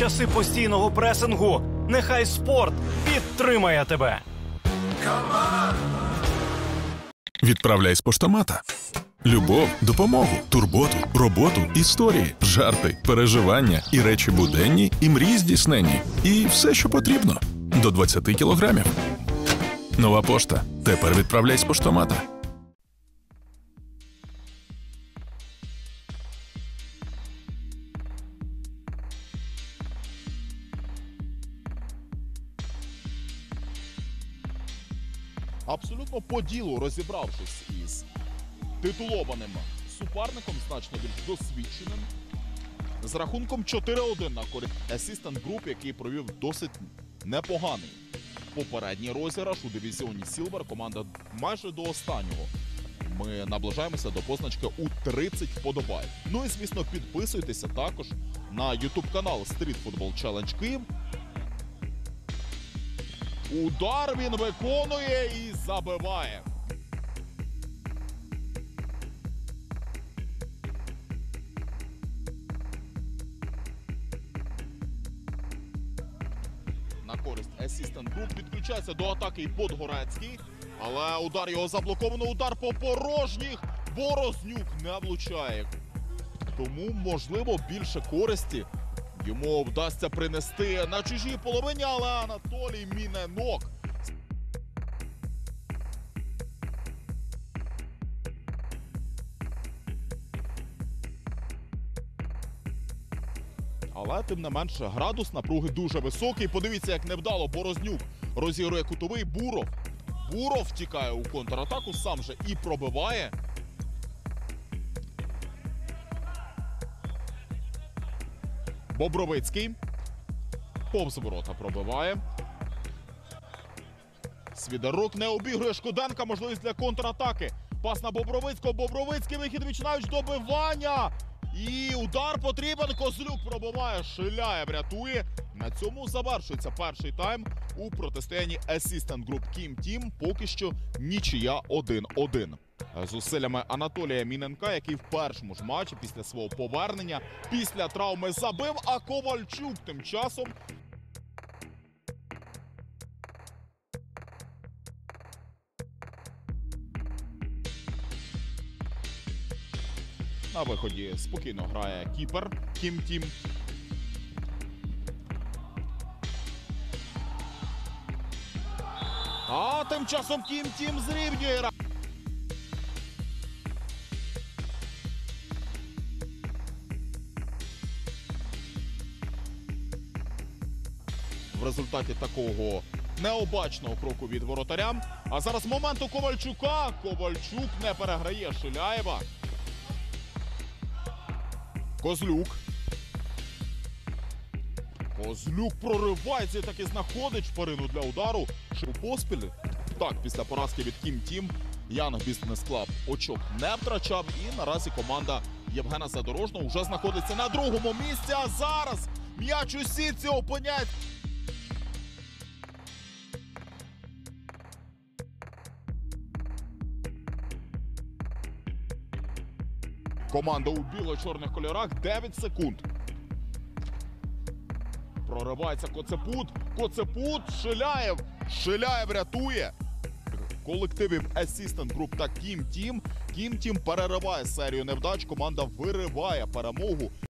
часи постійного пресингу. Нехай спорт підтримає тебе. Відправляй з поштомата. Любов, допомогу, турботу, роботу, історії, жарти, переживання і речі буденні, і мрії здійсненні. І все, що потрібно. До 20 кілограмів. Нова пошта. Тепер відправляй з поштомата. Абсолютно по ділу розібравшись із титулованим суперником, значно більш досвідченим. З рахунком 4-1 на користь Assistant Group, який провів досить непоганий попередній розіграш у дивізіоні Сілвер. Команда майже до останнього. Ми наближаємося до позначки у 30 вподобай. Ну і звісно, підписуйтеся також на YouTube канал Street Football Challenge Київ. Удар він виконує і забиває. На користь Assistant Group підключається до атаки і Подгорецький. Але удар його заблоковано. Удар по порожніх. Борознюк не влучає. Тому, можливо, більше користі йому вдасться принести на чужій половині, але Анатолій Міненок. Але тим не менше градус напруги дуже високий. Подивіться, як невдало Борознюк розігрує кутовий Буров. Буров втікає у контратаку, сам же і пробиває. Бобровицький. Повз ворота пробиває. Свідорук не обігрує Шкоденка. Можливість для контратаки. Пас на Бобровицького. Бобровицький вихід Вічнають добивання. І удар потрібен. Козлюк пробиває. Шиляєв рятує. На цьому завершується перший тайм у протистоянні Assistant Group Team Team. Поки що нічия 1-1. Зусиллями Анатолія Міненка, який в першому ж матчі після свого повернення, після травми забив, а Ковальчук тим часом На виході спокійно грає кіпер Кім Тім. А тим часом Кім Тім зрівнює. В результаті такого необачного кроку від воротаря. А зараз момент у Ковальчука. Ковальчук не переграє Шиляєва. Козлюк. Козлюк проривається і таки знаходить шпарину для удару. Ширу поспіль. Так, після поразки від Кім Тім Янг Бізнес Клаб очок не втрачав. І наразі команда Євгена Задорожного вже знаходиться на другому місці. А зараз м'яч у сітці опиняється. Команда у біло-чорних кольорах 9 секунд. Проривається Коцепут. Коцепут. Шиляєв. Шиляєв рятує. Колективів Assistant Group та Кім Тім. Кім Тім перериває серію невдач. Команда вириває перемогу.